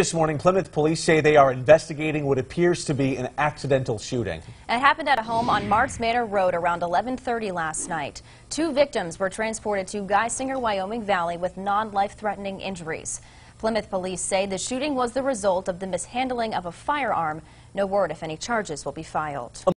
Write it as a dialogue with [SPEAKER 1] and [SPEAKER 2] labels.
[SPEAKER 1] This morning, Plymouth police say they are investigating what appears to be an accidental shooting.
[SPEAKER 2] It happened at a home on Marts Manor Road around 11:30 last night. Two victims were transported to Geisinger, Wyoming Valley with non-life-threatening injuries. Plymouth police say the shooting was the result of the mishandling of a firearm. No word if any charges will be filed.